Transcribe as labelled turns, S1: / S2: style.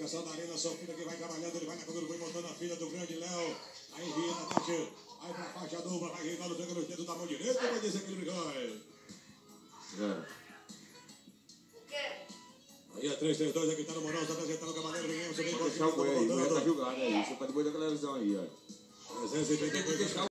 S1: coração da arena, Sofia que vai trabalhando, ele vai na câmera, vai montando a filha do grande Léo. Aí Rita, Tati, tá, aí pra faixa dupla, vai Reinaldo, pega no dedo da mão direita, vai dizer que ele brigou.
S2: É.
S1: Aí a 332 aqui tá no Morão, tá apresentando o Cavaleiro, ninguém, vai vem
S2: Pode deixar o boi aí, o boi tá julgado aí. Você tá pode boi da televisão aí, ó.
S1: 332
S2: Tem que